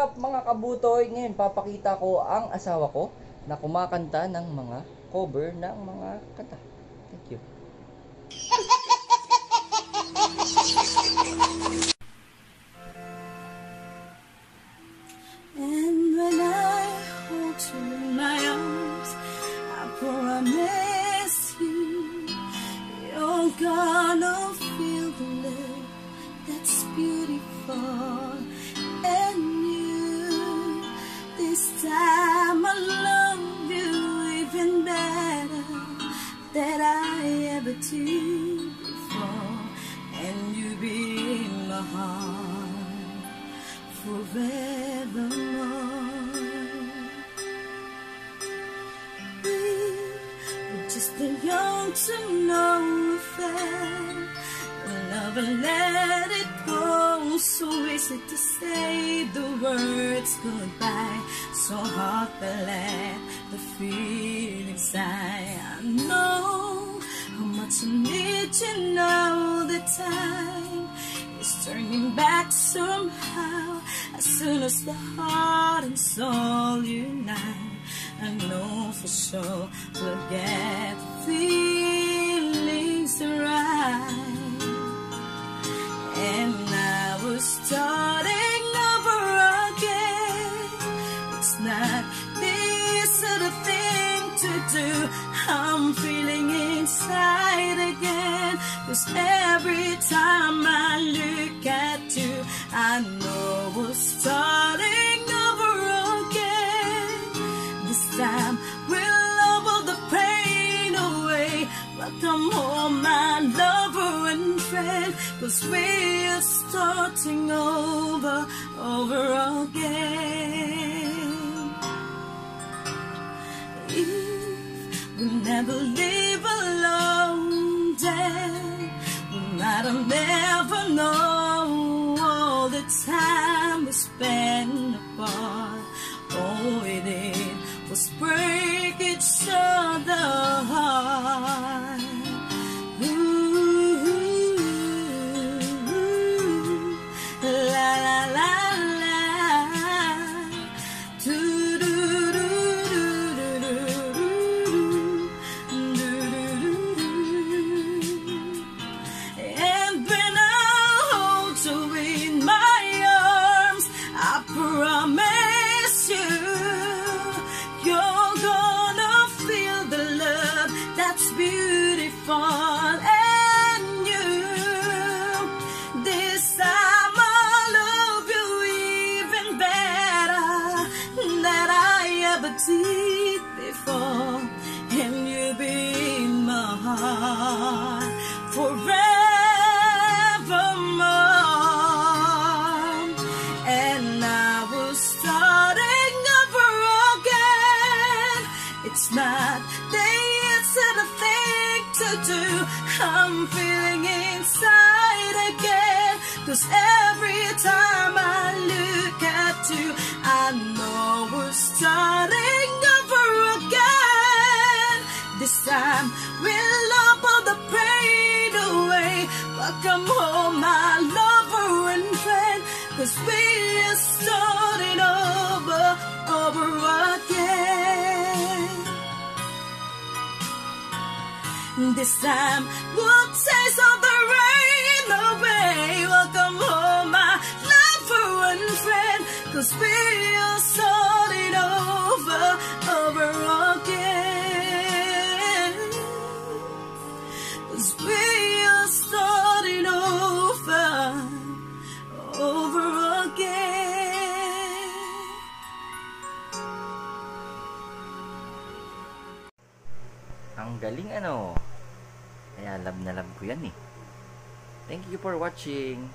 up mga kabutoy? Ngayon papakita ko ang asawa ko na kumakanta ng mga cover ng mga kanta. Thank you. Forevermore. We're just too young to know affair. Never let it go. So easy to say the words goodbye. So hard to let the feelings die. I know how much I need you now. The time turning back somehow. As soon as the heart and soul unite, I know for sure we'll get feelings right. And I was starting over again. It's not this sort of thing to do. I'm feeling inside again. Cause every time I look at you, I know we're starting over again. This time we'll love all the pain away. Welcome home, my lover and friend. Cause we're starting over, over again. If we never live might have never known all the time we spent apart. All we did was break each promise you, you're gonna feel the love that's beautiful. And you, this time I'll love you even better than I ever did before. And you'll be in my heart forevermore. Do. I'm feeling inside again. Cause every time I look at you, I know we're starting over again. This time we'll love all the pain away. Welcome home, my lover and friend. Cause we're starting over, over again. This time we'll taste all the rain away. Welcome home, my lover and friend. Cause we're starting over, over again. Cause we're starting over, over again. Ang galing ano. Kaya love na love ko yan eh. Thank you for watching.